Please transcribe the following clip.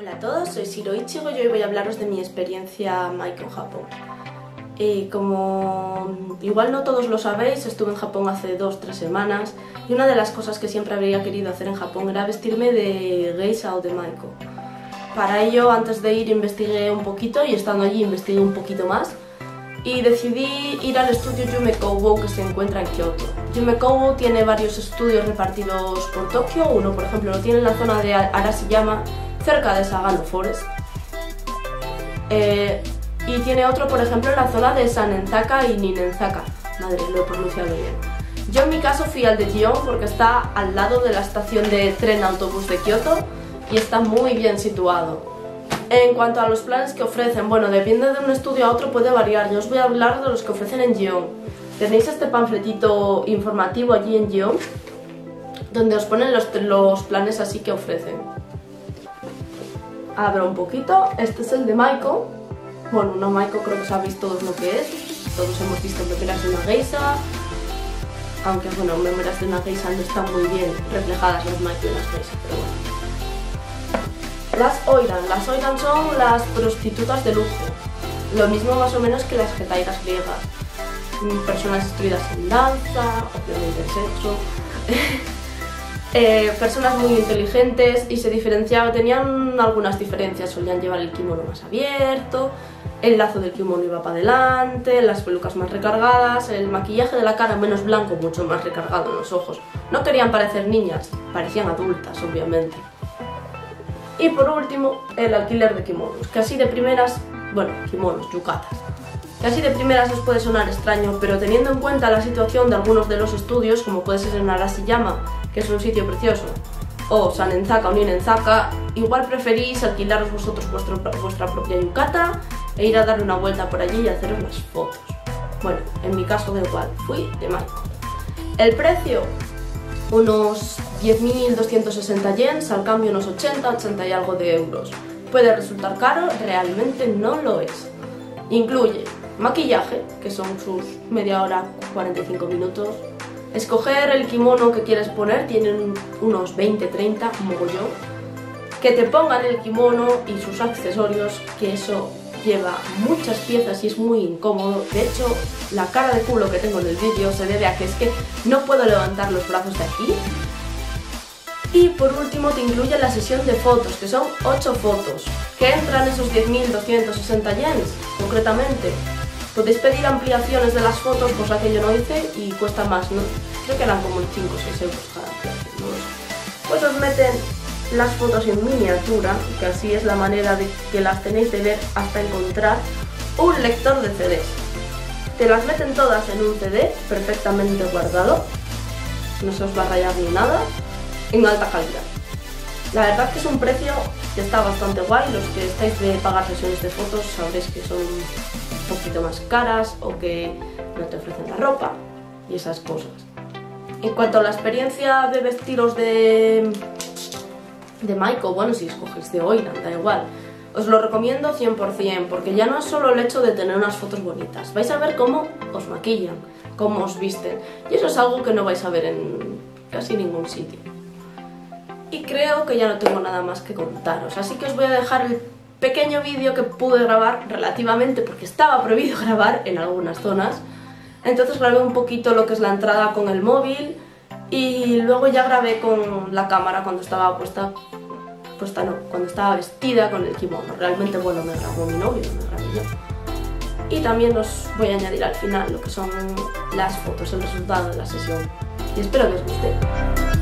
Hola a todos, soy Shiro Ichigo y hoy voy a hablaros de mi experiencia en Japón. Y como igual no todos lo sabéis, estuve en Japón hace dos, tres semanas y una de las cosas que siempre habría querido hacer en Japón era vestirme de geisha o de Maiko. Para ello, antes de ir, investigué un poquito y estando allí investigué un poquito más y decidí ir al estudio Yume Kobo que se encuentra en Kyoto. Yume Kobo tiene varios estudios repartidos por Tokio, uno por ejemplo lo tiene en la zona de Arashiyama, cerca de Sagano Forest. Eh, y tiene otro por ejemplo en la zona de Sanenzaka y Ninenzaka. Madre, lo he pronunciado bien. Yo en mi caso fui al de Gion porque está al lado de la estación de tren autobús de Kyoto y está muy bien situado. En cuanto a los planes que ofrecen, bueno, depende de un estudio a otro, puede variar. Yo os voy a hablar de los que ofrecen en Gion. Tenéis este panfletito informativo allí en Gion, donde os ponen los, planes así que ofrecen. Abro un poquito, este es el de Maiko. Bueno, no Maiko, creo que sabéis todos lo que es. Todos hemos visto memoras de una geisha, aunque bueno, memoras de una geisha no están muy bien reflejadas las Maiko y las geishas, pero bueno. Las Oiran. Las Oiran son las prostitutas de lujo. Lo mismo más o menos que las getairas griegas. Mm, personas instruidas en danza, obviamente en sexo. eh, personas muy inteligentes y se diferenciaban, tenían algunas diferencias. Solían llevar el kimono más abierto, el lazo del kimono iba para adelante, las pelucas más recargadas, el maquillaje de la cara menos blanco, mucho más recargado en los ojos. No querían parecer niñas, parecían adultas, obviamente. Y por último, el alquiler de kimonos, que así de primeras, bueno, kimonos, yukatas. Que así de primeras os puede sonar extraño, pero teniendo en cuenta la situación de algunos de los estudios, como puede ser en Arashiyama, que es un sitio precioso, o Sanenzaka o Ninenzaka, igual preferís alquilaros vosotros vuestra propia yukata e ir a dar una vuelta por allí y haceros las fotos. Bueno, en mi caso da igual, fui de Maiko. El precio, unos 10.260 yens, al cambio unos 80, 80 y algo de euros. Puede resultar caro, realmente no lo es. Incluye maquillaje, que son sus media hora, 45 minutos. Escoger el kimono que quieres poner, tienen unos 20-30, mogollón. Que te pongan el kimono y sus accesorios, que eso lleva muchas piezas y es muy incómodo. De hecho, la cara de culo que tengo en el vídeo se debe a que es que no puedo levantar los brazos de aquí. Y por último te incluye la sesión de fotos, que son 8 fotos, que entran esos 10.260 yens, concretamente. Podéis pedir ampliaciones de las fotos, cosa que yo no hice, y cuesta más, ¿no? Creo que eran como 5 o 6 euros cada Pues os meten las fotos en miniatura, que así es la manera de que las tenéis de ver hasta encontrar un lector de CDs. Te las meten todas en un CD perfectamente guardado, no se os va a rayar ni nada, en alta calidad. La verdad que es un precio que está bastante guay, los que estáis de pagar sesiones de fotos sabréis que son un poquito más caras o que no te ofrecen la ropa y esas cosas. En cuanto a la experiencia de vestiros de de bueno, si escogéis de Oiran, da igual. Os lo recomiendo 100%, porque ya no es solo el hecho de tener unas fotos bonitas, vais a ver cómo os maquillan, cómo os visten, y eso es algo que no vais a ver en casi ningún sitio. Y creo que ya no tengo nada más que contaros, así que os voy a dejar el pequeño vídeo que pude grabar relativamente, porque estaba prohibido grabar en algunas zonas, entonces grabé un poquito lo que es la entrada con el móvil, y luego ya grabé con la cámara cuando estaba puesta, puesta no, cuando estaba vestida con el kimono. Realmente, bueno, me grabó mi novio, me grabé yo. Y también os voy a añadir al final lo que son las fotos, el resultado de la sesión. Y espero que os guste.